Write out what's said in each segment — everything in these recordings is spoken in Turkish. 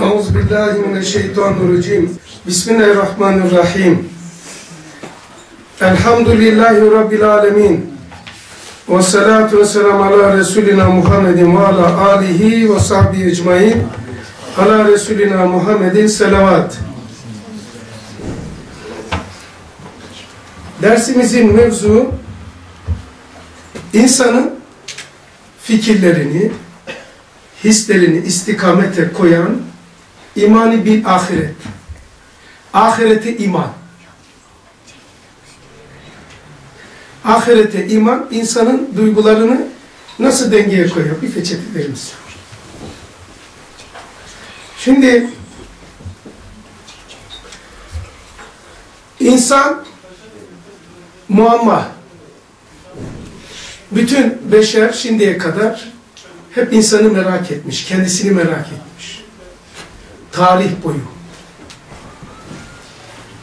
Euzu billahi mineşşeytanirracim. Bismillahirrahmanirrahim. Elhamdülillahi rabbil alamin. Ve salatu ve selam ala Resulina Muhammedin ve ala alihi ve sahbihi ecmaîn. Ala Resulina Muhammedin selavat. Dersimizin mevzu insanın fikirlerini, hislerini istikamete koyan imani bir ahiret. Ahirete iman. Ahirete iman insanın duygularını nasıl dengeye koyar? Bir peçetelerimiz var. Şimdi insan muamma. Bütün beşer şimdiye kadar hep insanı merak etmiş, kendisini merak etmiş. Tarih boyu.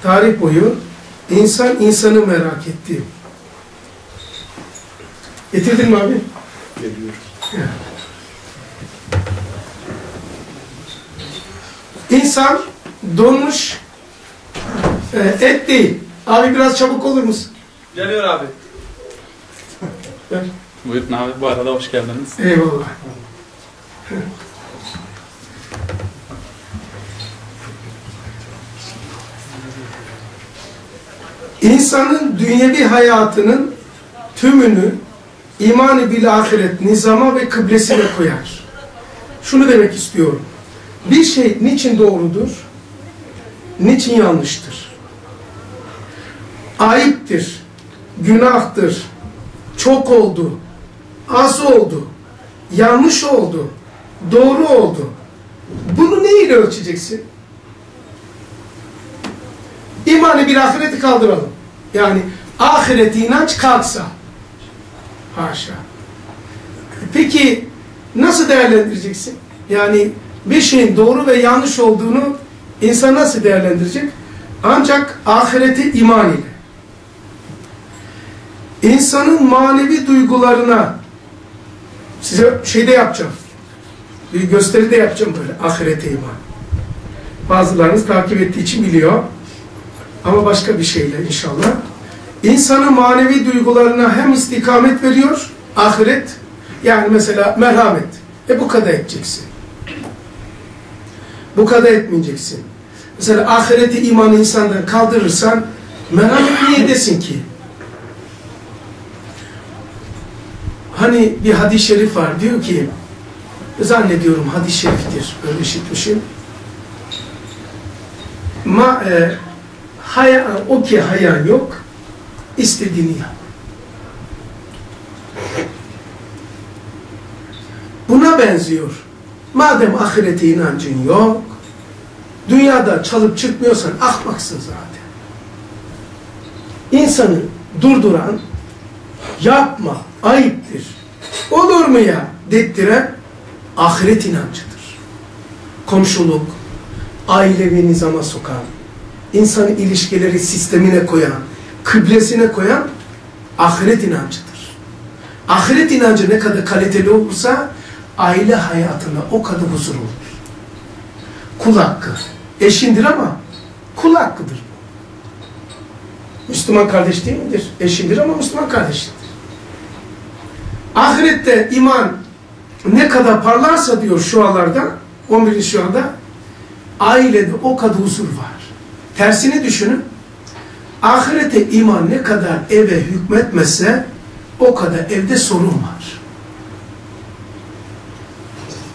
Tarih boyu insan insanı merak etti. Getirdin mi abi? Geliyor. İnsan donmuş e, et değil. Abi biraz çabuk olur musun? Geliyor abi. Buyurun abi bu arada hoş geldiniz. Eyvallah. İnsanın dünyevi hayatının tümünü imanı bil ahiret nizama ve kıblesine koyar. Şunu demek istiyorum. Bir şey niçin doğrudur? Niçin yanlıştır? Ayıptır, günahtır, çok oldu, az oldu, yanlış oldu, doğru oldu. Bunu ne ile ölçeceksin? İmanı bir ahireti kaldıralım. Yani ahireti inanç kalksa. Haşa. Peki nasıl değerlendireceksin? Yani bir şeyin doğru ve yanlış olduğunu insan nasıl değerlendirecek? Ancak ahireti iman ile. İnsanın manevi duygularına size şeyde yapacağım. Bir gösteride yapacağım böyle ahirete iman. Bazılarınız takip ettiği için biliyor. Ama başka bir şeyle inşallah. İnsanın manevi duygularına hem istikamet veriyor, ahiret. Yani mesela merhamet. E bu kadar edeceksin. Bu kadar etmeyeceksin. Mesela ahireti imanı insandan kaldırırsan merhamet niye desin ki? Hani bir hadis-i şerif var diyor ki zannediyorum hadis-i şeriftir öyle işitmişim. Ma, e, haya, o ki haya yok istediğini yap. Buna benziyor. Madem ahirete inancın yok dünyada çalıp çıkmıyorsan ahmaksın zaten. İnsanı durduran yapma, ayıptır. Olur mu ya dettiren ahiret inancıdır. Komşuluk, ailevi nizama sokan, insan ilişkileri sistemine koyan, kıblesine koyan ahiret inancıdır. Ahiret inancı ne kadar kaliteli olursa aile hayatında o kadar huzur olur. Kul hakkı. Eşindir ama kul hakkıdır. Müslüman kardeş değil midir? Eşindir ama Müslüman kardeştir. Ahirette iman ne kadar parlarsa diyor şu anlarda, 11. şu anda, ailede o kadar huzur var. Tersini düşünün. Ahirete iman ne kadar eve hükmetmezse o kadar evde sorun var.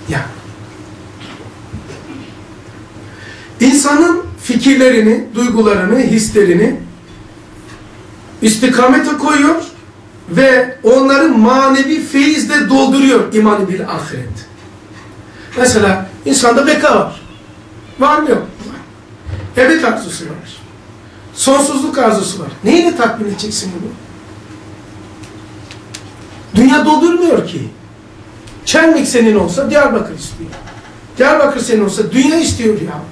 Ya. İnsanın fikirlerini, duygularını, hislerini istikamete koyuyor ve onların manevi feyizle dolduruyor imanı bir ahiret. Mesela insanda beka var. Var mı yok? Ebed arzusu var. Sonsuzluk arzusu var. Neyle tatmin edeceksin bunu? Dünya doldurmuyor ki. Çelmik senin olsa Diyarbakır istiyor. Diyarbakır senin olsa dünya istiyor ya.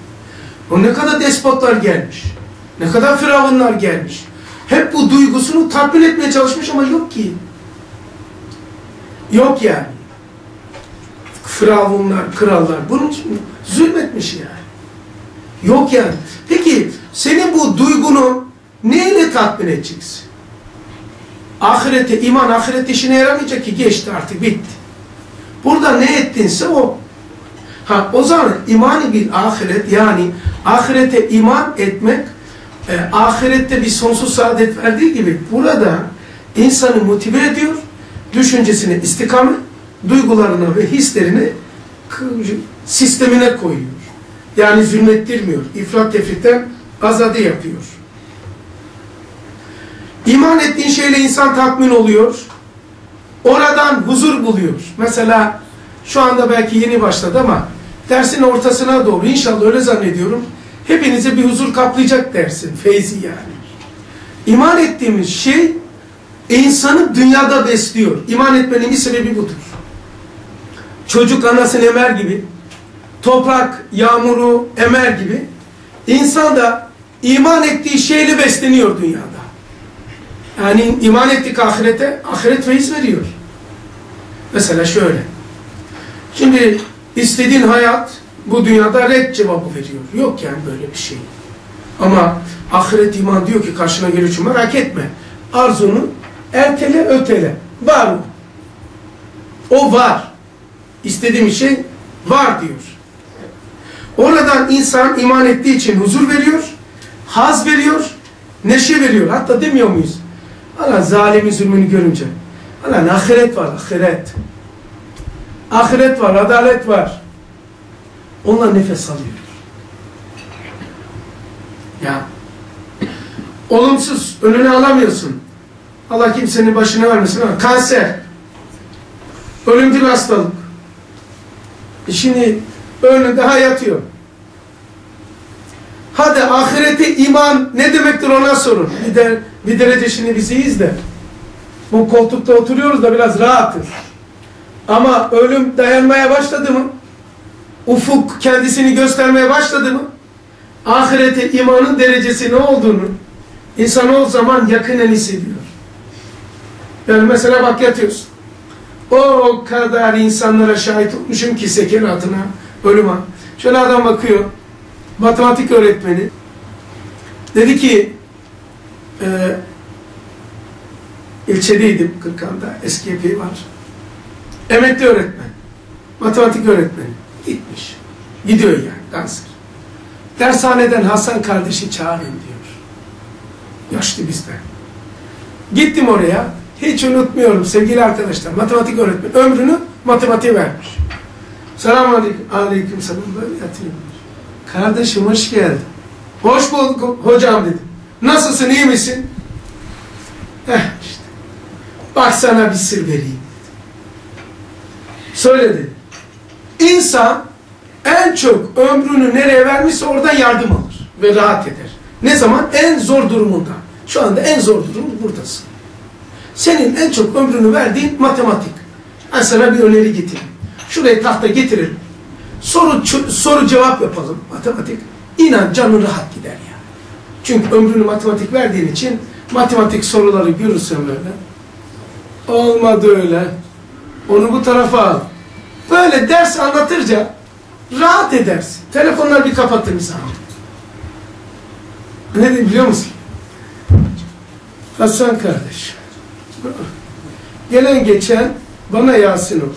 O ne kadar despotlar gelmiş. Ne kadar firavunlar gelmiş. Hep bu duygusunu tatmin etmeye çalışmış ama yok ki. Yok yani. Firavunlar, krallar bunun için zulmetmiş yani. Yok yani. Peki senin bu duygunu neyle tatmin edeceksin? Ahirete, iman ahiret işine yaramayacak ki geçti artık bitti. Burada ne ettinse o. Ha o zaman imani bir ahiret yani ahirete iman etmek e, ahirette bir sonsuz saadet verdiği gibi burada insanı motive ediyor, düşüncesini istikamet, duygularını ve hislerini sistemine koyuyor. Yani zulmettirmiyor, ifrat tefritten azade yapıyor. İman ettiğin şeyle insan tatmin oluyor. Oradan huzur buluyor. Mesela şu anda belki yeni başladı ama dersin ortasına doğru inşallah öyle zannediyorum. Hepinize bir huzur kaplayacak dersin. Feyzi yani. İman ettiğimiz şey insanı dünyada besliyor. İman etmenin bir sebebi budur. Çocuk anasını emer gibi, toprak yağmuru emer gibi, insan da iman ettiği şeyle besleniyor dünyada. Yani iman ettik ahirete, ahiret feyiz veriyor. Mesela şöyle. Şimdi istediğin hayat bu dünyada red cevabı veriyor. Yok yani böyle bir şey. Ama ahiret iman diyor ki karşına geliyor için merak etme. Arzunu ertele ötele. Var o. O var. İstediğim şey var diyor. Oradan insan iman ettiği için huzur veriyor, haz veriyor, neşe veriyor. Hatta demiyor muyuz? Allah zalimin zulmünü görünce. Allah ahiret var, ahiret. Ahiret var, adalet var. Onunla nefes alıyor. Ya. Olumsuz, önüne alamıyorsun. Allah kimsenin başına vermesin ama kanser. Ölümcül hastalık. E şimdi önünde ha yatıyor. Hadi ahirete iman ne demektir ona sorun. Bir, de, bir derece şimdi biziyiz de. Bu koltukta oturuyoruz da biraz rahatız. Ama ölüm dayanmaya başladı mı? Ufuk kendisini göstermeye başladı mı? Ahirete imanın derecesi ne olduğunu insan o zaman yakinen hissediyor. Yani mesela bak yatıyorsun. O kadar insanlara şahit olmuşum ki sekeratına, ölüme. Şöyle adam bakıyor. Matematik öğretmeni. Dedi ki e, ilçedeydim Kırkan'da. Eski epey var. Emekli öğretmen. Matematik öğretmeni. Gitmiş. Gidiyor yani kanser. Dershaneden Hasan kardeşi çağırın diyor. Yaşlı bizden. Gittim oraya. Hiç unutmuyorum sevgili arkadaşlar. Matematik öğretmeni. Ömrünü matematiğe vermiş. Selamun aleyküm. Aleyküm selam. Böyle yatıyor. Kardeşim hoş geldin. Hoş bulduk hocam dedim. Nasılsın iyi misin? Heh işte. Bak sana bir sır vereyim. Söyledi. İnsan en çok ömrünü nereye vermişse oradan yardım alır ve rahat eder. Ne zaman? En zor durumunda. Şu anda en zor durum buradasın. Senin en çok ömrünü verdiğin matematik. Ben sana bir öneri getireyim. Şuraya tahta getirelim. Soru, soru cevap yapalım matematik. İnan canın rahat gider ya. Çünkü ömrünü matematik verdiğin için matematik soruları görürsen böyle. Olmadı öyle. Onu bu tarafa al. Böyle ders anlatırca rahat edersin. Telefonlar bir kapatır insan. Ne diyeyim biliyor musun? Hasan kardeş. Gelen geçen bana Yasin oku.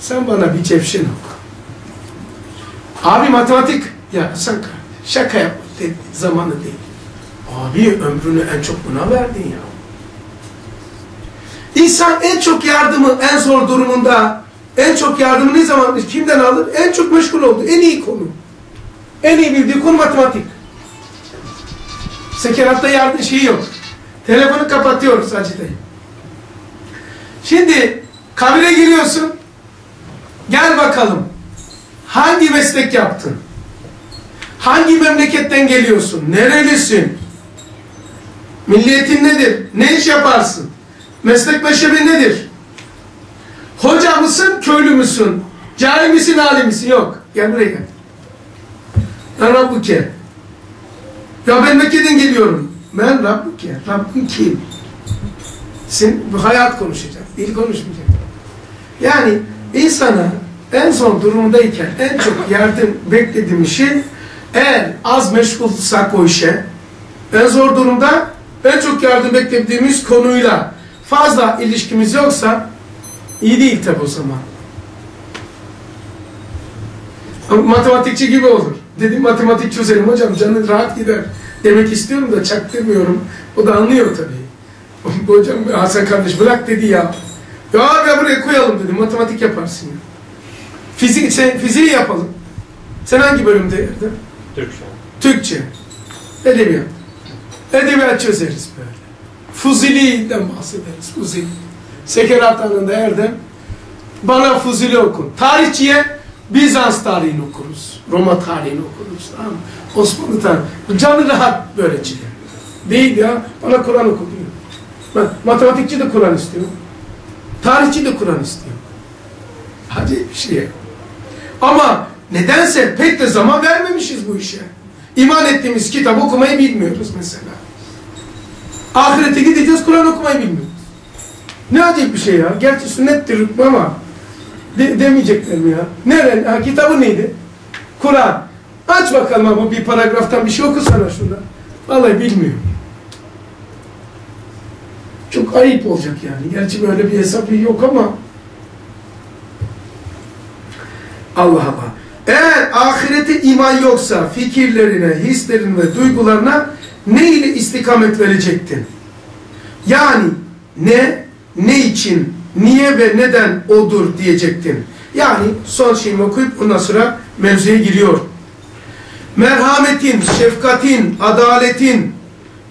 Sen bana bir Cevşen oku. Abi matematik. Ya Hasan kardeş şaka yap dedi, zamanı değil. Abi ömrünü en çok buna verdin ya. İnsan en çok yardımı en zor durumunda en çok yardımı ne zaman kimden alır? En çok meşgul oldu. En iyi konu. En iyi bildiği konu matematik. Sekeratta yardım şeyi yok. Telefonu kapatıyoruz Hacı dayı. Şimdi kabire giriyorsun. Gel bakalım. Hangi meslek yaptın? Hangi memleketten geliyorsun? Nerelisin? Milliyetin nedir? Ne iş yaparsın? Meslek meşrebi nedir? Hoca mısın, köylü müsün? Cahil misin, alim misin? Yok. Gel buraya gel. Ya Rabbuke. Ya ben Mekke'den geliyorum. Ben Rabbim ya. Rabbim kim? Sen bu hayat konuşacak. Dil konuşmayacak. Yani insana en son durumdayken en çok yardım beklediğim şey eğer az meşgulsak o işe en zor durumda en çok yardım beklediğimiz konuyla fazla ilişkimiz yoksa iyi değil tabi o zaman. Ama matematikçi gibi olur. Dedim matematik çözelim hocam canın rahat gider. Demek istiyorum da çaktırmıyorum. O da anlıyor tabii. hocam Hasan kardeş bırak dedi ya. Ya abi buraya koyalım dedim matematik yaparsın ya. Fizik, şey, fiziği yapalım. Sen hangi bölümde yerdin? Türkçe. Türkçe. Edebiyat. Edebiyat çözeriz böyle. Fuzili'den bahsederiz. Fuzili. Sekerat anında Erdem. Bana Fuzili okun. Tarihçiye Bizans tarihini okuruz. Roma tarihini okuruz. Tamam? Osmanlı tarihi. Canı rahat böyle çizer. Değil ya. Bana Kur'an oku diyor. Matematikçi de Kur'an istiyor. Tarihçi de Kur'an istiyor. Hadi bir şey. Ama nedense pek de zaman vermemişiz bu işe. İman ettiğimiz kitap okumayı bilmiyoruz mesela. Ahirete gideceğiz Kur'an okumayı bilmiyoruz. Ne acayip bir şey ya. Gerçi sünnettir hükmü ama de, demeyecekler mi ya? Neren? Ha, kitabı neydi? Kur'an. Aç bakalım ama bir paragraftan bir şey okusana şurada. Vallahi bilmiyorum. Çok ayıp olacak yani. Gerçi böyle bir hesap yok ama Allah Allah. Eğer ahirete iman yoksa fikirlerine, hislerine ve duygularına ne ile istikamet verecektin? Yani ne, ne için, niye ve neden odur diyecektin. Yani son şeyimi okuyup ondan sonra mevzuya giriyor. Merhametin, şefkatin, adaletin,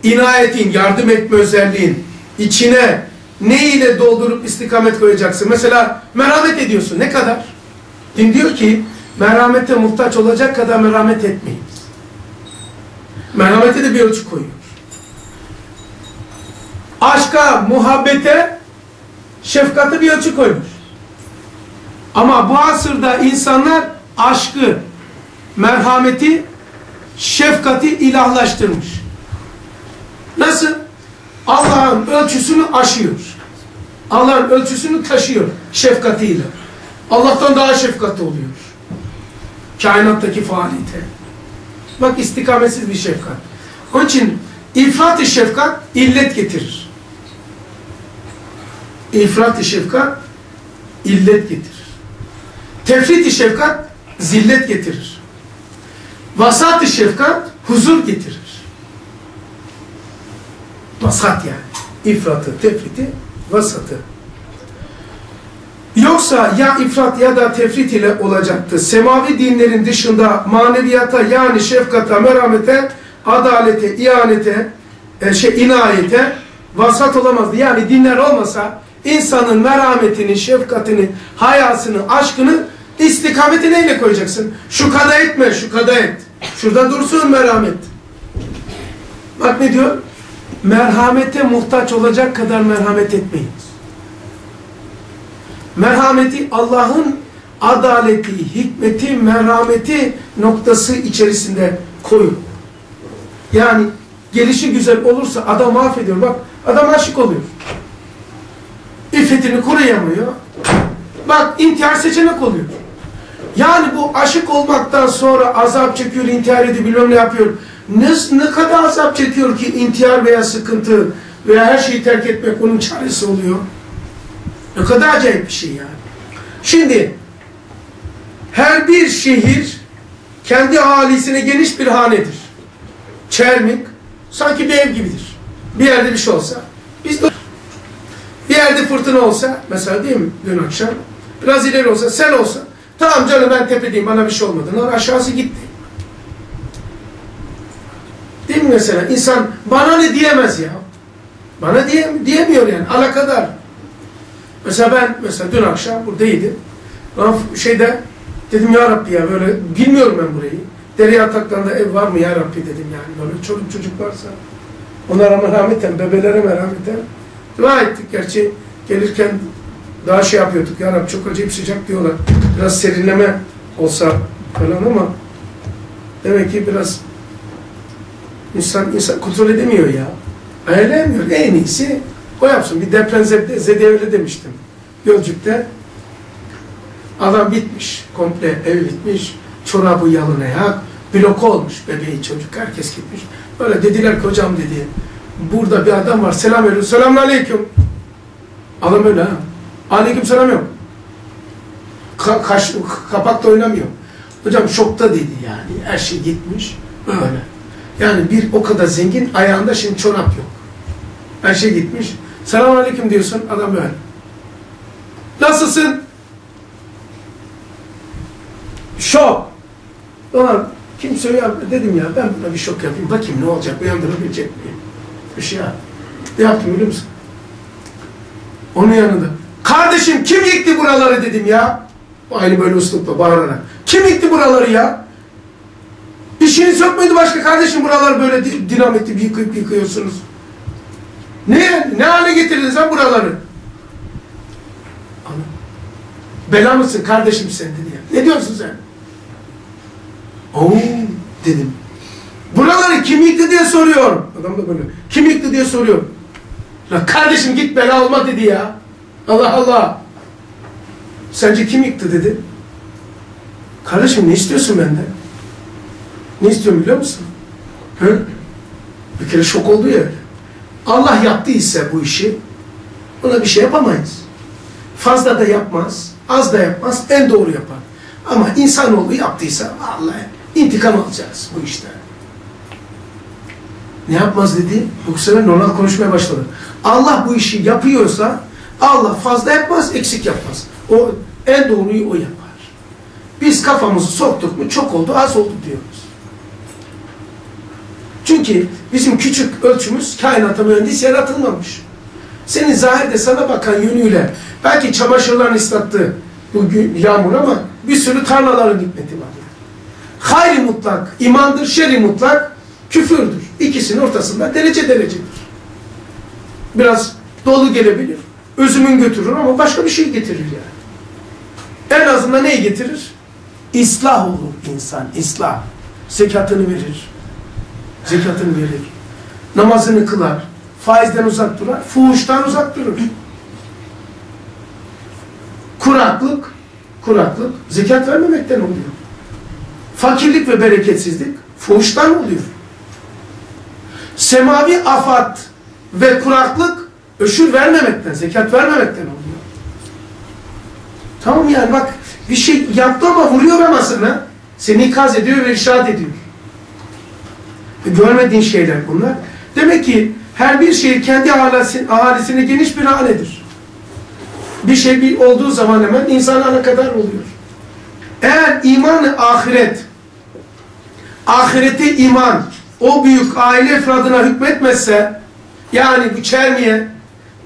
inayetin, yardım etme özelliğin içine ne ile doldurup istikamet koyacaksın? Mesela merhamet ediyorsun. Ne kadar? Din diyor ki merhamete muhtaç olacak kadar merhamet etmeyiniz. Merhamete de bir ölçü koyuyor. Aşka, muhabbete, şefkate bir ölçü koymuş. Ama bu asırda insanlar aşkı, merhameti, şefkati ilahlaştırmış. Nasıl? Allah'ın ölçüsünü aşıyor. Allah'ın ölçüsünü taşıyor şefkatiyle. Allah'tan daha şefkatli oluyor. Kainattaki faaliyete. Bak istikametsiz bir şefkat. Onun için ifrat-ı şefkat illet getirir. İfrat-ı şefkat illet getirir. Tefrit-i şefkat zillet getirir. Vasat-ı şefkat huzur getirir. Vasat yani. İfratı, tefriti, vasatı. Yoksa ya ifrat ya da tefrit ile olacaktı. Semavi dinlerin dışında maneviyata yani şefkata, merhamete, adalete, ihanete, e, şey, inayete vasat olamazdı. Yani dinler olmasa insanın merhametini, şefkatini, hayasını, aşkını istikameti neyle koyacaksın? Şu kada etme, şu kada et. Şurada dursun merhamet. Bak ne diyor? Merhamete muhtaç olacak kadar merhamet etmeyiniz. Merhameti Allah'ın adaleti, hikmeti, merhameti noktası içerisinde koyun. Yani gelişi güzel olursa adam affediyor. Bak adam aşık oluyor. İffetini koruyamıyor. Bak intihar seçenek oluyor. Yani bu aşık olmaktan sonra azap çekiyor, intihar ediyor, bilmem ne yapıyor. Ne, ne kadar azap çekiyor ki intihar veya sıkıntı veya her şeyi terk etmek onun çaresi oluyor. Ne kadar acayip bir şey yani. Şimdi her bir şehir kendi ahalisine geniş bir hanedir. Çermik sanki bir ev gibidir. Bir yerde bir şey olsa biz de bir yerde fırtına olsa mesela değil mi dün akşam biraz ileri olsa sen olsa tamam canım ben tepedeyim bana bir şey olmadı. Lan aşağısı gitti. Değil mi mesela? insan bana ne diyemez ya. Bana diye, diyemiyor yani. Alakadar. Mesela ben mesela dün akşam buradaydım. Ben şeyde dedim ya Rabbi ya böyle bilmiyorum ben burayı. Dere yataklarında ev var mı ya Rabbi dedim yani. Böyle çocuk çocuk varsa onlara merhameten, bebelere merhameten dua ettik. Gerçi gelirken daha şey yapıyorduk. Ya Rabbi çok acayip sıcak diyorlar. Biraz serinleme olsa falan ama demek ki biraz İnsan, insan kontrol edemiyor ya. Ayarlayamıyor. En iyisi o yapsın. Bir deprem zede öyle demiştim. Gölcük'te adam bitmiş. Komple ev bitmiş. Çorabı yalın ayak. Blok olmuş. Bebeği çocuk herkes gitmiş. Böyle dediler ki hocam dedi. Burada bir adam var. Selam veriyor. Selamun aleyküm. Adam öyle ha. Aleyküm selam yok. Ka kaş, kapak da oynamıyor. Hocam şokta dedi yani. Her şey gitmiş. Böyle. Yani bir o kadar zengin ayağında şimdi çorap yok. Her şey gitmiş. Selamun aleyküm diyorsun. Adam böyle. Nasılsın? Şok. Ulan kimse ya dedim ya ben buna bir şok yapayım. Bakayım ne olacak uyandırabilecek miyim? Şey yap. Ne yaptım biliyor musun? Onun yanında. Kardeşim kim yıktı buraları dedim ya. Aynı böyle uslupla bağırarak. Kim yıktı buraları ya? İşiniz yok muydu başka kardeşim buraları böyle dinamitle yıkayıp yıkıyorsunuz? Ne, ne hale getirdiniz lan buraları? Ana. Bela mısın kardeşim sen dedi ya. Ne diyorsun sen? Oo dedim. Buraları kim yıktı diye soruyor. Adam da böyle. Kim yıktı diye soruyor. La kardeşim git bela olma dedi ya. Allah Allah. Sence kim yıktı dedi. Kardeşim ne istiyorsun benden? Ne istiyorum biliyor musun? Hı? Bir kere şok oldu ya. Allah yaptıysa bu işi ona bir şey yapamayız. Fazla da yapmaz, az da yapmaz, en doğru yapar. Ama insanoğlu yaptıysa vallahi intikam alacağız bu işten. Ne yapmaz dedi? Bu sefer normal konuşmaya başladı. Allah bu işi yapıyorsa Allah fazla yapmaz, eksik yapmaz. O en doğruyu o yapar. Biz kafamızı soktuk mu çok oldu, az oldu diyoruz. Çünkü bizim küçük ölçümüz kainata mühendis yaratılmamış. Senin zahirde sana bakan yönüyle belki çamaşırlarını ıslattı bugün yağmur ama bir sürü tarlaların hikmeti var. Hayri mutlak, imandır, şerri mutlak, küfürdür. İkisinin ortasında derece derecedir. Biraz dolu gelebilir. Özümün götürür ama başka bir şey getirir yani. En azından neyi getirir? İslah olur insan, islah. Zekatını verir. Zekatını verir. Namazını kılar. Faizden uzak durar. Fuhuştan uzak durur. Kuraklık, kuraklık zekat vermemekten oluyor. Fakirlik ve bereketsizlik fuhuştan oluyor. Semavi afat ve kuraklık öşür vermemekten, zekat vermemekten oluyor. Tamam yani bak bir şey yaptı ama vuruyor amasına. Seni ikaz ediyor ve irşad ediyor. E, görmediğin şeyler bunlar. Demek ki her bir şehir kendi ahalisine geniş bir hanedir. Bir şey bir olduğu zaman hemen insana kadar oluyor. Eğer imanı ahiret, ahirete iman, o büyük aile efradına hükmetmezse, yani bu çermiye,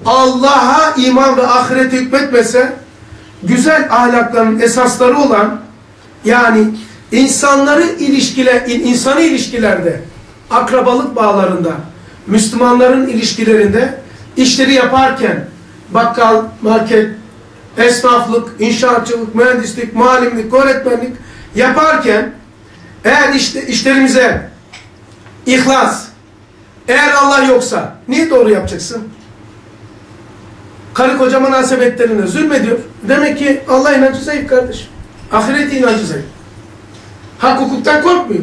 Allah'a iman ve ahirete hükmetmese, güzel ahlakların esasları olan, yani insanları ilişkiler, insanı ilişkilerde, akrabalık bağlarında, Müslümanların ilişkilerinde işleri yaparken bakkal, market, esnaflık, inşaatçılık, mühendislik, malimlik, öğretmenlik yaparken eğer işte işlerimize ihlas, eğer Allah yoksa niye doğru yapacaksın? Karı koca münasebetlerine zulmediyor. Demek ki Allah inancı zayıf kardeş. Ahiret inancı zayıf. Hak hukuktan korkmuyor.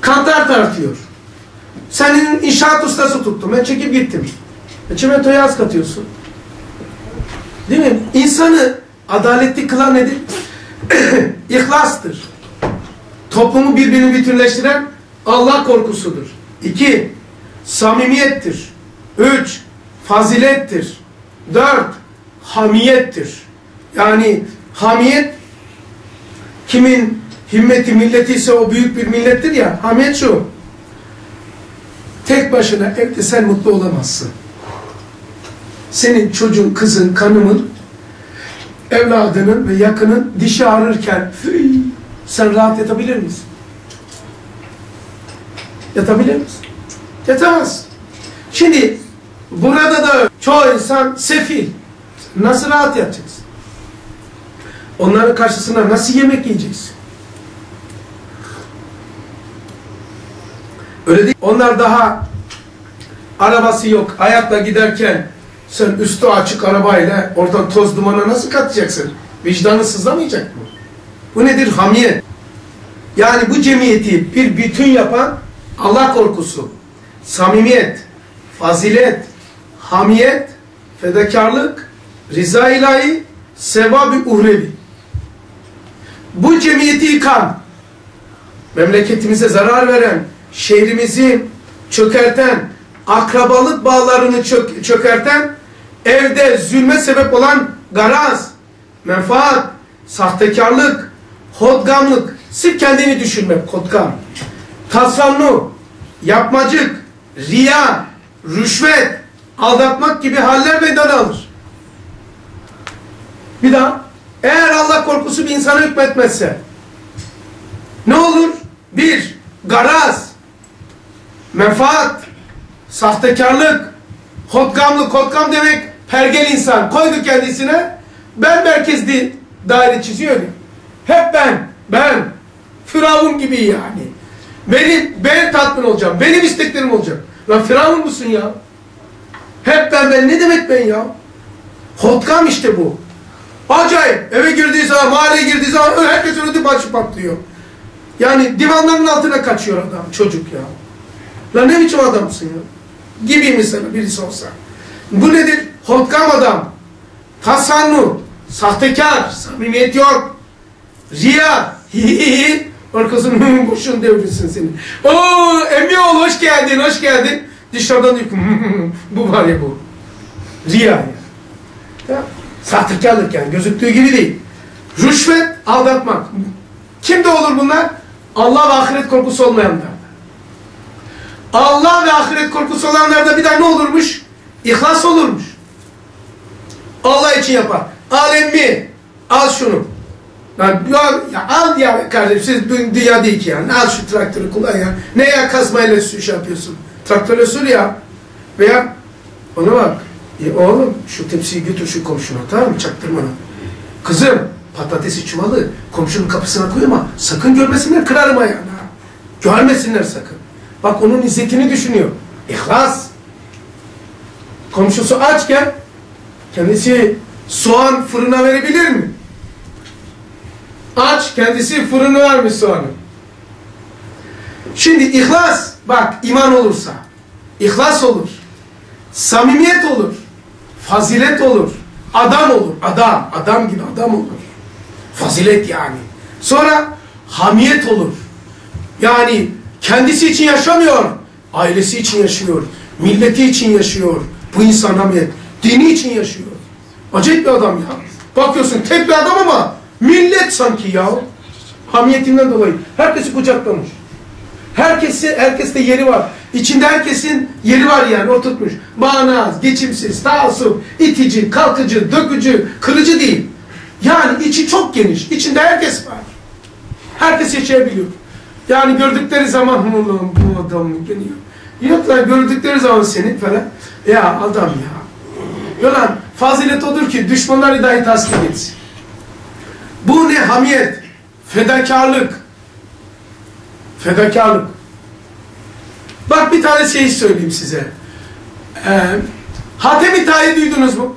Kantar tartıyor. Senin inşaat ustası tuttum. Ben çekip gittim. E, çimentoya az katıyorsun. Değil mi? İnsanı adaletli kılan nedir? İhlastır. Toplumu birbirini bütünleştiren Allah korkusudur. İki, samimiyettir. Üç, fazilettir. Dört, hamiyettir. Yani hamiyet kimin himmeti milleti ise o büyük bir millettir ya. Hamiyet şu. Tek başına evde sen mutlu olamazsın. Senin çocuğun, kızın, kanımın, evladının ve yakının dişi ağrırken sen rahat yatabilir misin? Yatabilir misin? Yatamaz. Şimdi burada da çoğu insan sefil. Nasıl rahat yatacaksın? Onların karşısında nasıl yemek yiyeceksin? Öyle değil. Onlar daha arabası yok. Ayakla giderken sen üstü açık arabayla oradan toz dumana nasıl katacaksın? Vicdanı sızlamayacak mı? Bu nedir? Hamiyet. Yani bu cemiyeti bir bütün yapan Allah korkusu, samimiyet, fazilet, hamiyet, fedakarlık, rıza ilahi, sevab-ı uhrevi. Bu cemiyeti yıkan, memleketimize zarar veren, şehrimizi çökerten, akrabalık bağlarını çök çökerten, evde zulme sebep olan garaz, menfaat, sahtekarlık, hodgamlık, sırf kendini düşünmek, hodgam, tasannu, yapmacık, riya, rüşvet, aldatmak gibi haller meydana alır. Bir daha, eğer Allah korkusu bir insana hükmetmezse, ne olur? Bir, garaz, menfaat, sahtekarlık, hodgamlık, hodgam demek pergel insan. Koydu kendisine, ben merkezli daire çiziyor. Hep ben, ben, Firavun gibi yani. Benim, ben tatmin olacağım, benim isteklerim olacak. Lan Firavun musun ya? Hep ben, ben ne demek ben ya? Hodgam işte bu. Acayip. Eve girdiği zaman, mahalleye girdiği zaman herkesin ödü başı patlıyor. Yani divanların altına kaçıyor adam, çocuk ya. Lan ne biçim adamsın ya? Gibi mesela birisi olsa. Bu nedir? Hodgam adam. Tasannu. Sahtekar. Samimiyet yok. Riya. Hihihi. Arkasını boşun devrilsin seni. Oo Emioğlu hoş geldin, hoş geldin. Dışarıdan diyor bu var ya bu. Riya ya. ya. Sahtekarlık yani gözüktüğü gibi değil. Rüşvet, aldatmak. Kimde olur bunlar? Allah ve ahiret korkusu olmayanlar. Allah ve ahiret korkusu olanlarda bir daha ne olurmuş? İhlas olurmuş. Allah için yapar. Al emmi, al şunu. Ya, ya, ya al ya kardeşim siz dü- dünya değil ki yani. Al şu traktörü kullan ya. Ne ya kazmayla su şey yapıyorsun? Traktöre sür ya. Veya ona bak. E, oğlum şu tepsiyi götür şu komşuna tamam mı? Çaktırmana. Kızım patatesi çuvalı komşunun kapısına koyma. Sakın görmesinler kırarım ayağını. ha. Görmesinler sakın. Bak onun izzetini düşünüyor. İhlas. Komşusu açken kendisi soğan fırına verebilir mi? Aç kendisi fırını vermiş soğanı. Şimdi ihlas bak iman olursa ihlas olur. Samimiyet olur. Fazilet olur. Adam olur. Adam. Adam gibi adam olur. Fazilet yani. Sonra hamiyet olur. Yani kendisi için yaşamıyor. Ailesi için yaşıyor. Milleti için yaşıyor. Bu insan hamiyet. Dini için yaşıyor. Acayip bir adam ya. Bakıyorsun tek bir adam ama millet sanki ya. Hamiyetinden dolayı. Herkesi kucaklamış. Herkesi, herkeste yeri var. İçinde herkesin yeri var yani oturtmuş. Bağnaz, geçimsiz, taassup, itici, kalkıcı, dökücü, kırıcı değil. Yani içi çok geniş. İçinde herkes var. Herkes yaşayabiliyor. Yani gördükleri zaman Allah'ım bu adam geliyor. Yok lan gördükleri zaman seni falan. Ya adam ya. Yolan fazilet odur ki düşmanları dahi tasdik etsin. Bu ne hamiyet, fedakarlık. Fedakarlık. Bak bir tane şey söyleyeyim size. Ee, Hatem-i Tahi duydunuz mu?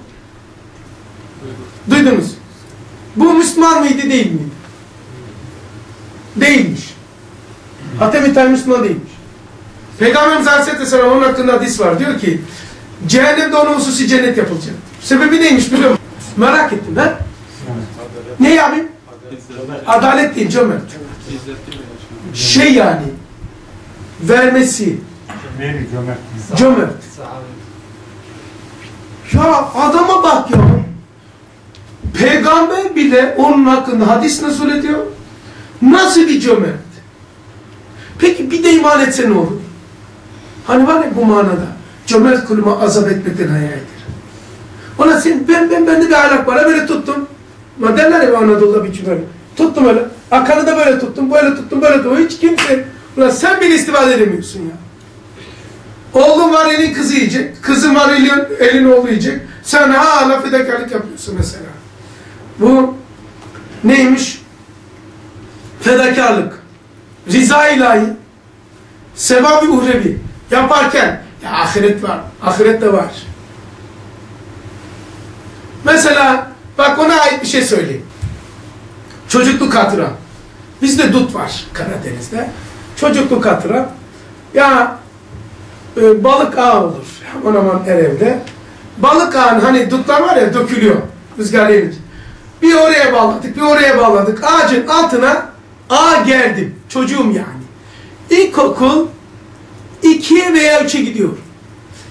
Duydunuz. Bu Müslüman mıydı değil miydi? Değilmiş. Hatem-i Tahi Müslüman değilmiş. Peygamberimiz Aleyhisselatü Vesselam onun hakkında hadis var. Diyor ki cehennemde ona hususi cennet yapılacak. Sebebi neymiş biliyor musun? Merak ettim ben. Ne yapayım? Adalet değil cömert. Şey yani vermesi cömert. Ya adama bak ya. Peygamber bile onun hakkında hadis nasıl ediyor? Nasıl bir cömert? Peki bir de iman etse ne olur? Hani var ya bu manada. Cömert kuluma azap etmekten hayal eder. Ona sen ben ben bende bir ahlak var. Böyle tuttum. Ma derler ya Anadolu'da bir böyle. Tuttum öyle. Akanı da böyle tuttum. Böyle tuttum. Böyle tuttum. Hiç kimse. Ulan sen bile istifade edemiyorsun ya. Oğlun var elin kızı yiyecek. Kızın var elin, elin oğlu yiyecek. Sen hala fedakarlık yapıyorsun mesela. Bu neymiş? Fedakarlık. Rıza ilahi. Sevabı uhrevi. Yaparken ya ahiret var. Ahiret de var. Mesela bak ona ait bir şey söyleyeyim. Çocukluk hatıra. Bizde dut var Karadeniz'de. Çocukluk hatıra. Ya e, balık ağı olur. Aman aman her evde. Balık ağın hani dutlar var ya dökülüyor. Rüzgar gelince. Bir oraya bağladık, bir oraya bağladık. Ağacın altına ağa geldim. Çocuğum yani. İlkokul ikiye veya üçe gidiyor.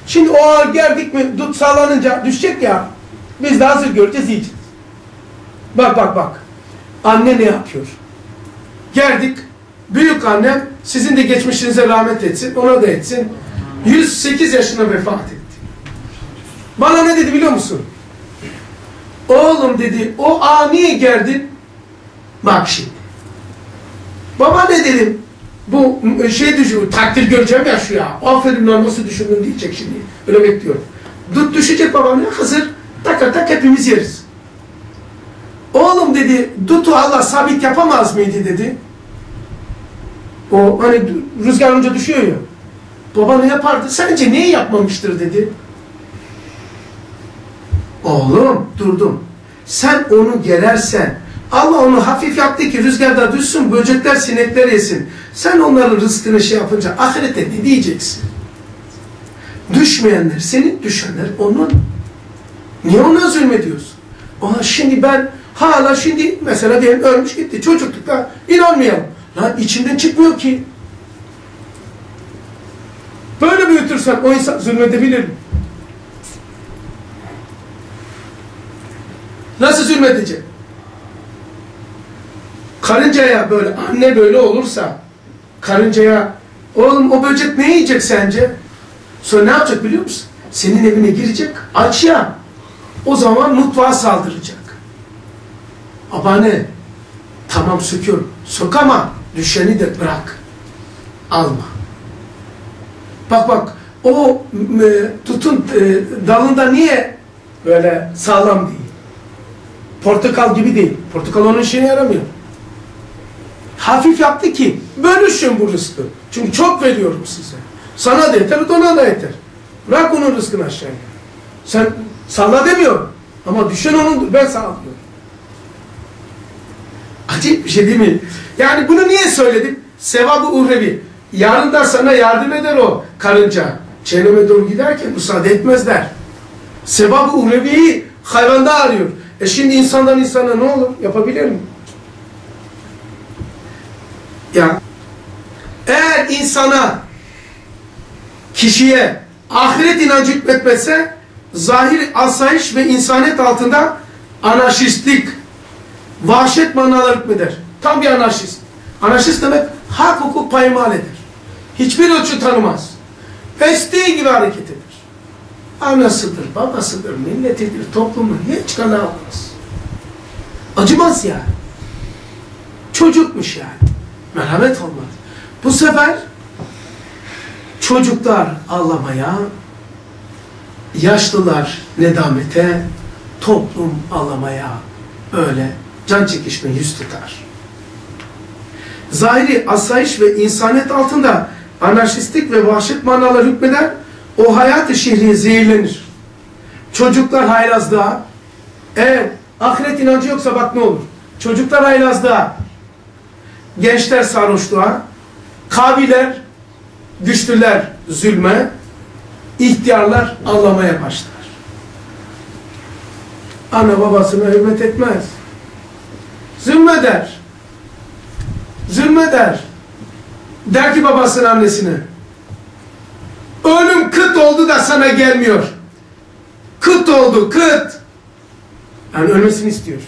Şimdi o ağa geldik mi dut sağlanınca düşecek ya. Biz de hazır göreceğiz yiyeceğiz. Bak bak bak. Anne ne yapıyor? Geldik. Büyük annem sizin de geçmişinize rahmet etsin. Ona da etsin. 108 yaşına vefat etti. Bana ne dedi biliyor musun? Oğlum dedi o niye geldin? Bak şimdi. Baba ne dedim? Bu şey düşün, takdir göreceğim ya şu ya. Aferin lan nasıl düşündün diyecek şimdi. Öyle bekliyorum. Dut düşecek babam ya hazır. Tak tak hepimiz yeriz. Oğlum dedi dutu Allah sabit yapamaz mıydı dedi. O hani rüzgar önce düşüyor ya. Baba ne yapardı? Sence niye yapmamıştır dedi. Oğlum durdum. Sen onu gerersen Allah onu hafif yaptı ki rüzgarda düşsün, böcekler, sinekler yesin. Sen onların rızkını şey yapınca ahirette ne diyeceksin? Düşmeyenler senin, düşenler onun. Niye ona zulmediyorsun? Ona şimdi ben hala şimdi mesela diyelim ölmüş gitti çocuklukta inanmayalım. Lan içinden çıkmıyor ki. Böyle büyütürsen o insan zulmedebilir mi? Nasıl zulmedecek? Karıncaya böyle, anne böyle olursa, karıncaya, oğlum o böcek ne yiyecek sence? Sonra ne yapacak biliyor musun? Senin evine girecek, aç ya. O zaman mutfağa saldıracak. Abane, tamam söküyorum. Sök ama düşeni de bırak. Alma. Bak bak, o e, tutun e, dalında niye böyle sağlam değil? Portakal gibi değil. Portakal onun işine yaramıyor. Hafif yaptı ki bölüşün bu rızkı. Çünkü çok veriyorum size. Sana da yeter, ona da yeter. Bırak onun rızkını aşağıya. Sen salla demiyorum. Ama düşen onun, ben sağlıyorum. Acayip bir şey değil mi? Yani bunu niye söyledim? Sevabı uhrevi. Yarın da sana yardım eder o karınca. Cehenneme doğru giderken müsaade etmezler. Sevabı uhreviyi hayvanda arıyor. E şimdi insandan insana ne olur? Yapabilir mi? Ya eğer insana kişiye ahiret inancı hükmetmezse zahir asayiş ve insaniyet altında anarşistlik vahşet manalar hükmeder. Tam bir anarşist. Anarşist demek hak hukuk paymal eder. Hiçbir ölçü tanımaz. Estiği gibi hareket eder. Anasıdır, babasıdır, milletidir, toplumu hiç kana almaz. Acımaz yani. Çocukmuş yani. Merhamet olmaz. Bu sefer çocuklar ağlamaya, yaşlılar nedamete, toplum ağlamaya öyle can çekişme yüz tutar. Zahiri asayiş ve insaniyet altında anarşistik ve vahşet manalar hükmeder, o hayat-ı şehriye zehirlenir. Çocuklar haylazlığa, eğer ahiret inancı yoksa bak ne olur. Çocuklar haylazlığa, gençler sarhoşluğa, kaviler, güçlüler zulme, ihtiyarlar ağlamaya başlar. Ana babasına hürmet etmez. Zulmeder. Zulmeder. Der ki babasının annesine, ölüm kıt oldu da sana gelmiyor. Kıt oldu, kıt. Yani ölmesini istiyor.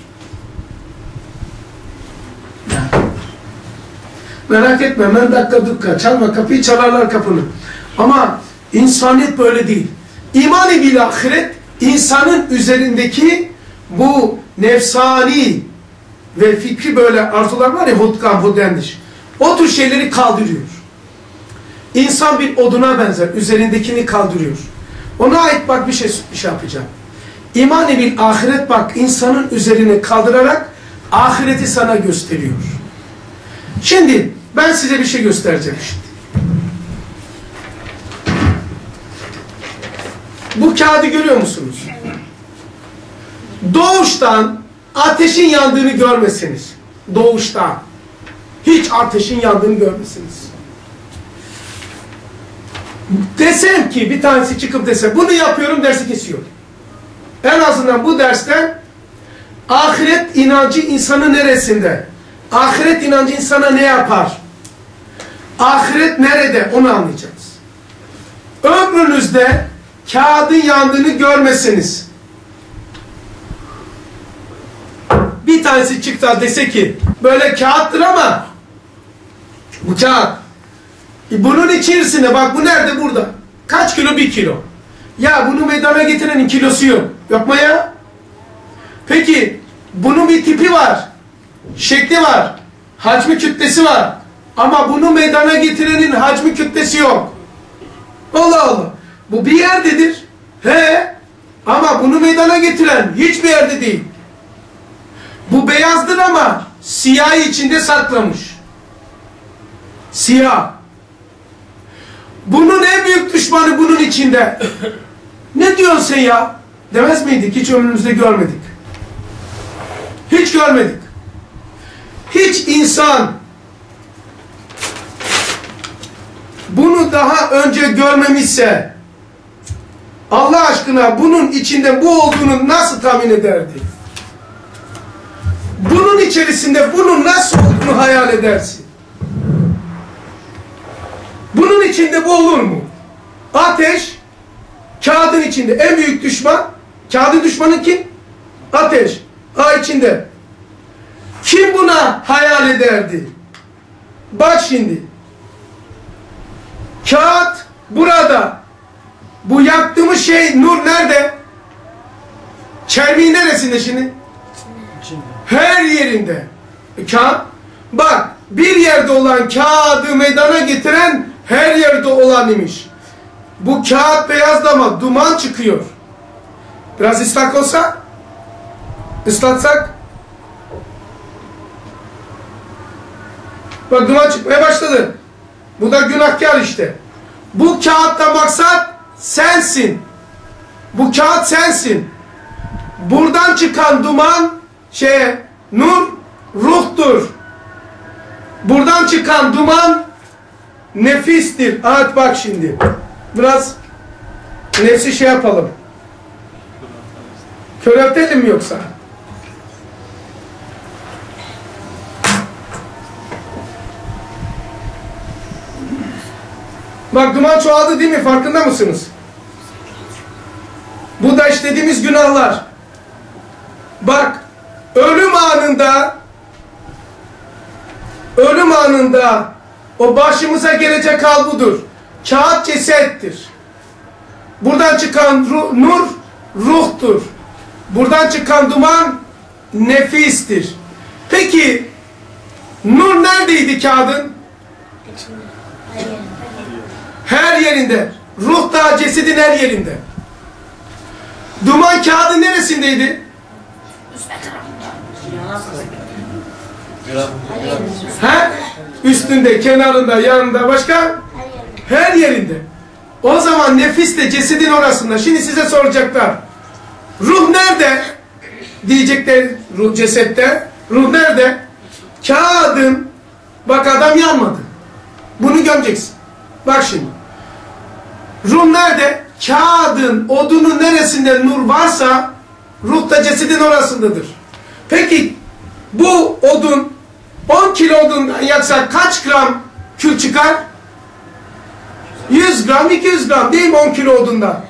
Merak etme, men dakika dukka, çalma kapıyı çalarlar kapını. Ama insaniyet böyle değil. İman-ı bil ahiret, insanın üzerindeki bu nefsani ve fikri böyle arzular var ya hudkan, hudendiş. O tür şeyleri kaldırıyor. İnsan bir oduna benzer. Üzerindekini kaldırıyor. Ona ait bak bir şey, bir şey yapacağım. İman bil ahiret bak insanın üzerine kaldırarak ahireti sana gösteriyor. Şimdi ben size bir şey göstereceğim şimdi. Bu kağıdı görüyor musunuz? Doğuştan ateşin yandığını görmesiniz. Doğuştan. Hiç ateşin yandığını görmesiniz. Desem ki bir tanesi çıkıp dese bunu yapıyorum dersi kesiyor. En azından bu dersten ahiret inancı insanın neresinde? Ahiret inancı insana ne yapar? Ahiret nerede? Onu anlayacağız. Ömrünüzde kağıdın yandığını görmesiniz. Bir tanesi çıktı dese ki böyle kağıttır ama bu kağıt. E bunun içerisinde bak bu nerede burada? Kaç kilo? Bir kilo. Ya bunu meydana getirenin kilosu yok. Yapma ya. Peki bunun bir tipi var. Şekli var. Hacmi kütlesi var. Ama bunu meydana getirenin hacmi kütlesi yok. Allah Allah. Bu bir yerdedir. He. Ama bunu meydana getiren hiçbir yerde değil. Bu beyazdır ama siyahı içinde saklamış. Siyah. Bunun en büyük düşmanı bunun içinde. ne diyorsun sen ya? Demez miydik? Hiç ömrümüzde görmedik. Hiç görmedik. Hiç insan bunu daha önce görmemişse Allah aşkına bunun içinde bu olduğunu nasıl tahmin ederdi? Bunun içerisinde bunun nasıl olduğunu hayal edersin? Bunun içinde bu olur mu? Ateş, kağıdın içinde en büyük düşman, kağıdın düşmanı kim? Ateş, A içinde. Kim buna hayal ederdi? Bak şimdi. Kağıt burada. Bu yaktığımız şey nur nerede? Çermiğin neresinde şimdi? Her yerinde. E, kağıt. Bak bir yerde olan kağıdı meydana getiren her yerde olan imiş. Bu kağıt beyazdı ama duman çıkıyor. Biraz ıslak olsa ıslatsak bak duman çıkmaya başladı. Bu da günahkar işte. Bu kağıtta maksat sensin. Bu kağıt sensin. Buradan çıkan duman şey nur ruhtur. Buradan çıkan duman nefistir. Evet bak şimdi. Biraz nefsi şey yapalım. Köreltelim mi yoksa? Bak duman çoğaldı değil mi? Farkında mısınız? Bu da işlediğimiz günahlar. Bak ölüm anında ölüm anında o başımıza gelecek hal budur. Kağıt cesettir. Buradan çıkan ruh, nur ruhtur. Buradan çıkan duman nefistir. Peki nur neredeydi kağıdın? Her yerinde. Ruh da cesedin her yerinde. Duman kağıdın neresindeydi? He? Üstünde, kenarında, yanında, başka? Her yerinde. O zaman nefis de cesedin orasında. Şimdi size soracaklar. Ruh nerede? Diyecekler ruh cesette. Ruh nerede? Kağıdın. Bak adam yanmadı. Bunu göreceksin. Bak şimdi. Ruh nerede? Kağıdın, odunun neresinde nur varsa ruh da cesedin orasındadır. Peki bu odun 10 kilo odundan yaksak kaç gram kül çıkar? 100 gram, 200 gram değil mi 10 kilo odundan?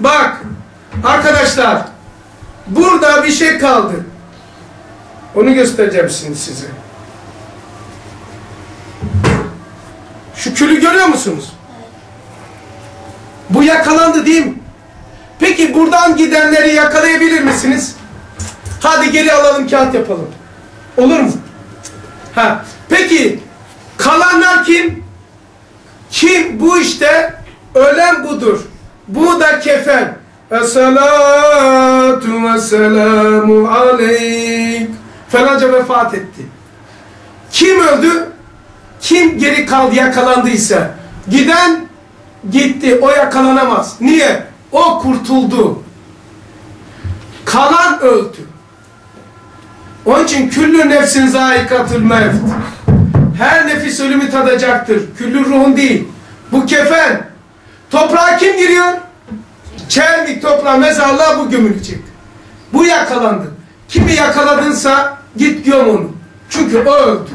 Bak arkadaşlar burada bir şey kaldı. Onu göstereceğim size. Şu külü görüyor musunuz? Bu yakalandı değil mi? Peki buradan gidenleri yakalayabilir misiniz? Hadi geri alalım kağıt yapalım. Olur mu? Ha. Peki kalanlar kim? Kim? Bu işte ölen budur. Bu da kefen. Esselatu ve selamu aleyk. Falanca vefat etti. Kim öldü? Kim geri kaldı yakalandıysa. Giden gitti. O yakalanamaz. Niye? O kurtuldu. Kalan öldü. Onun için küllü nefsin zayikatül mevt. Her nefis ölümü tadacaktır. Küllü ruhun değil. Bu kefen. Toprağa kim giriyor? Çelmik toprağa mezarlığa bu gömülecek. Bu yakalandı. Kimi yakaladınsa git göm onu. Çünkü o öldü.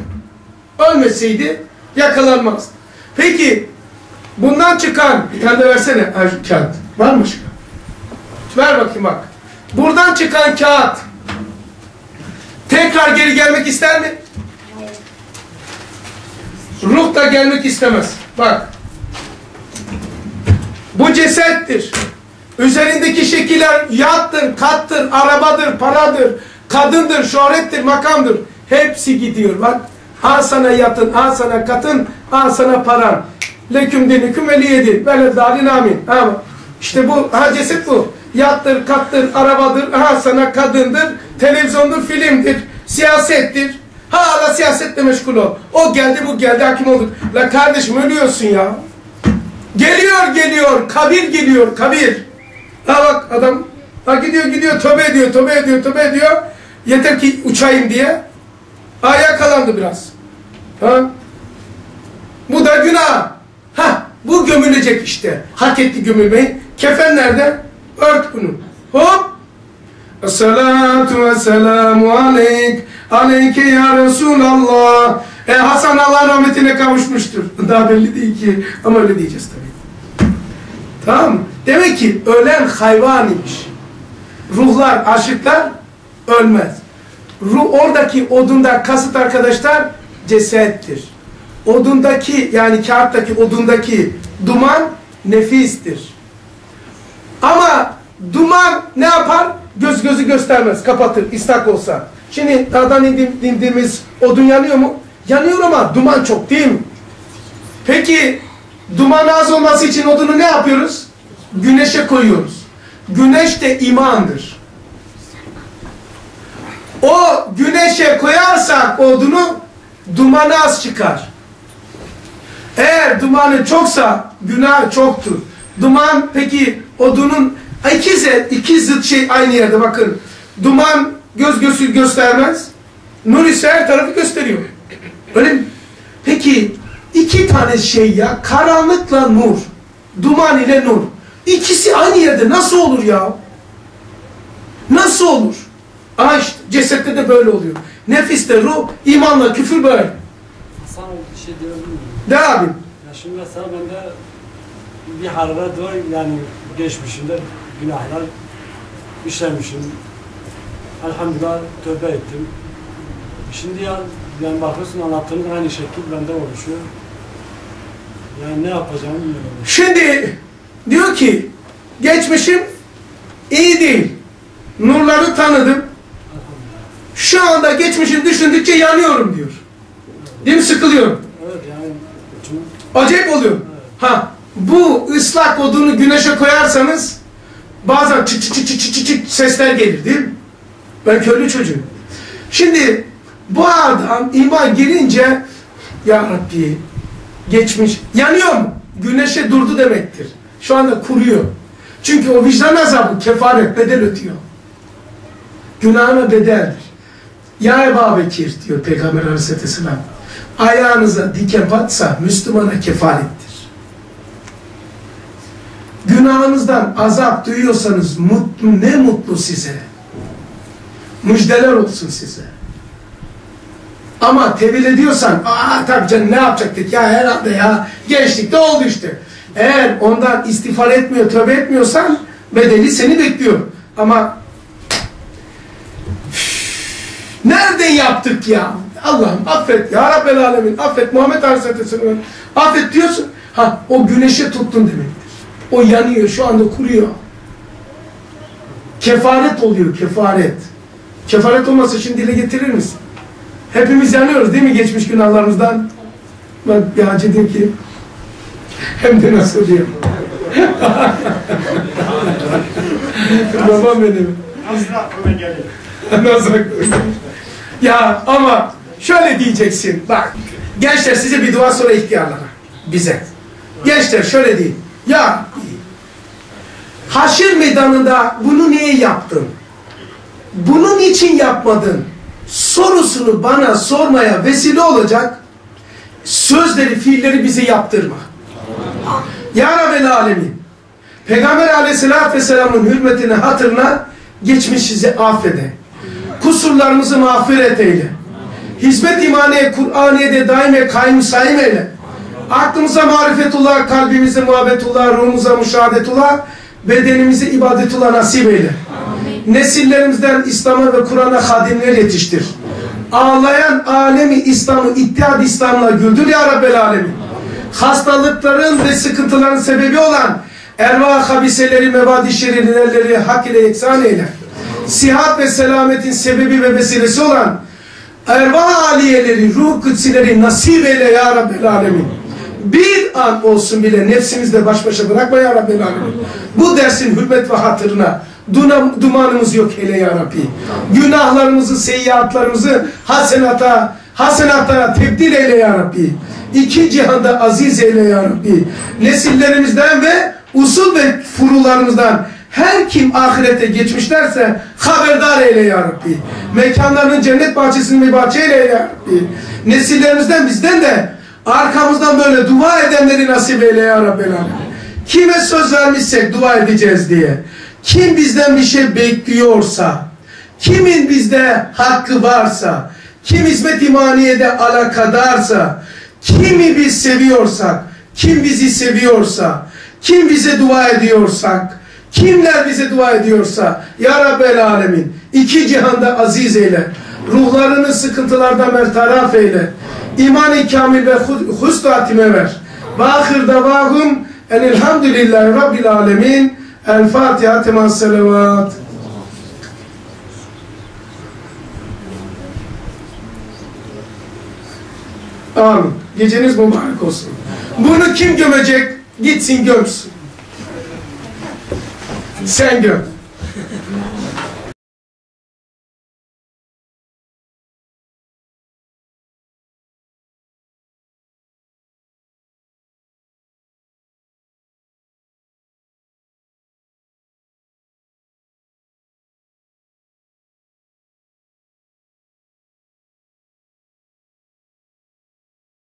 Ölmeseydi yakalanmaz. Peki bundan çıkan bir tane de versene er- kağıt. Var mı başka? Ver bakayım bak. Buradan çıkan kağıt tekrar geri gelmek ister mi? Ruh da gelmek istemez. Bak. Bu cesettir. Üzerindeki şekiller yattır, kattır, arabadır, paradır, kadındır, şöhrettir, makamdır. Hepsi gidiyor. Bak. Al sana yatın, al sana katın, al sana paran. Leküm dinüküm veliyedin. Veled dalin amin. Bak. İşte bu, ha ceset bu. Yattır, kattır, arabadır, ha sana kadındır, televizyondur, filmdir, siyasettir. Hala siyasetle meşgul ol. O geldi, bu geldi, hakim olduk. La kardeşim ölüyorsun ya. Geliyor, geliyor, kabir geliyor, kabir. Ha bak adam, ha gidiyor, gidiyor, tövbe ediyor, tövbe ediyor, tövbe ediyor. Yeter ki uçayım diye. Ha yakalandı biraz. Ha? Bu da günah. Ha, bu gömülecek işte. Hak etti gömülmeyi. Kefen nerede? Ört bunu. Hop. Esselatu ve selamu aleyk. Aleyke ya Resulallah. E Hasan Allah rahmetine kavuşmuştur. Daha belli değil ki. Ama öyle diyeceğiz tabii. Tamam? Demek ki ölen hayvan imiş. Ruhlar, aşıklar ölmez. Ruh, oradaki odunda kasıt arkadaşlar cesettir. Odundaki yani kağıttaki odundaki duman nefistir. Ama duman ne yapar? Göz gözü göstermez, kapatır, istak olsa. Şimdi dağdan indiğimiz odun yanıyor mu? Yanıyor ama duman çok değil mi? Peki duman az olması için odunu ne yapıyoruz? Güneşe koyuyoruz. Güneş de imandır. O güneşe koyarsak odunu dumanı az çıkar. Eğer dumanı çoksa günah çoktur. Duman peki odunun iki zıt, iki zıt şey aynı yerde bakın. Duman göz gözü göstermez. Nur ise her tarafı gösteriyor. Öyle mi? Peki iki tane şey ya karanlıkla nur. Duman ile nur. İkisi aynı yerde nasıl olur ya? Nasıl olur? Aa işte cesette de böyle oluyor. Nefiste ruh, imanla küfür böyle. Sana bir şey diyebilir miyim? De abi. Ya şimdi mesela bende bir hararet var yani geçmişimde günahlar işlemişim. Elhamdülillah tövbe ettim. Şimdi ya yani bakıyorsun anlattığınız aynı şekil bende oluşuyor. Yani ne yapacağımı bilmiyorum. Şimdi diyor ki geçmişim iyi değil. Nurları tanıdım. Şu anda geçmişin düşündükçe yanıyorum diyor. Değil mi? Sıkılıyorum. Evet yani Acayip oluyor. Ha, bu ıslak odunu güneşe koyarsanız bazen çıt çıt çıt çıt çıt çıt sesler gelir değil mi? Ben köylü çocuğum. Şimdi bu adam iman gelince ya Rabbi geçmiş yanıyor mu? Güneşe durdu demektir. Şu anda kuruyor. Çünkü o vicdan azabı kefaret bedel ötüyor. Günahına bedeldir. Ya Ebu Bekir diyor Peygamber Aleyhisselam. Ayağınıza diken batsa Müslümana kefarettir. Günahınızdan azap duyuyorsanız mutlu ne mutlu size. Müjdeler olsun size. Ama tevil ediyorsan, aa tabii canım ne yapacaktık ya herhalde ya gençlikte oldu işte. Eğer ondan istiğfar etmiyor, tövbe etmiyorsan bedeli seni bekliyor. Ama Nereden yaptık ya? Allah'ım affet ya Rabbel Alemin. Affet Muhammed Aleyhisselatü Affet diyorsun. Ha o güneşe tuttun demektir. O yanıyor şu anda kuruyor. Kefaret oluyor kefaret. Kefaret olmasa şimdi dile getirir misin? Hepimiz yanıyoruz değil mi geçmiş günahlarımızdan? Ben bir hacı diyeyim ki hem de nasıl diyor. Babam benim. Gelir. Nasıl? ya ama şöyle diyeceksin. Bak gençler size bir dua sonra ihtiyarlara. Bize. Gençler şöyle deyin. Ya Haşir meydanında bunu niye yaptın? Bunun için yapmadın. Sorusunu bana sormaya vesile olacak sözleri, fiilleri bize yaptırma. Ya Rabbel Alemin. Peygamber aleyhissalatü vesselamın hürmetine, hatırına geçmişimizi affede. Kusurlarımızı mağfiret eyle. Hizmet imaniye, Kur'aniye'de daime kaym sayım eyle. Aklımıza marifetullah, kalbimize muhabbetullah, ruhumuza müşahadetullah, bedenimize ibadetullah nasip eyle. Nesillerimizden İslam'a ve Kur'an'a hadimler yetiştir. Ağlayan alemi İslam'ı, ittihad İslam'la güldür ya Rabbel Alemin. Hastalıkların ve sıkıntıların sebebi olan ervah habiseleri, mevadi şerineleri hak ile eksan eyle. Sihat ve selametin sebebi ve vesilesi olan ervah aliyeleri, ruh kıtsileri nasip eyle ya Rabbel Alemin. Bir an olsun bile nefsimizle baş başa bırakma ya Alemin. Bu dersin hürmet ve hatırına duna, dumanımız yok hele ya Rabbi. Günahlarımızı, seyyiatlarımızı hasenata, hasenata tebdil eyle ya Rabbi. İki cihanda aziz eyle ya Rabbi. Nesillerimizden ve usul ve furularımızdan her kim ahirete geçmişlerse haberdar eyle ya Rabbi. Mekanlarının cennet bahçesini bahçe eyle ya Rabbi. Nesillerimizden bizden de arkamızdan böyle dua edenleri nasip eyle ya Rabbi. Kime söz vermişsek dua edeceğiz diye. Kim bizden bir şey bekliyorsa, kimin bizde hakkı varsa, kim hizmet imaniyede alakadarsa, kimi biz seviyorsak, kim bizi seviyorsa, kim bize dua ediyorsak, kimler bize dua ediyorsa, Ya Rabbel Alemin, iki cihanda aziz eyle, ruhlarını sıkıntılardan bertaraf eyle, iman-ı kamil ve husn hatime ver. Ve ahir davahum enilhamdülillahi Rabbil Alemin. El Fatiha temas selavat. Amin. Geceniz mübarek olsun. Bunu kim gömecek? Gitsin gömsün. Sen göm.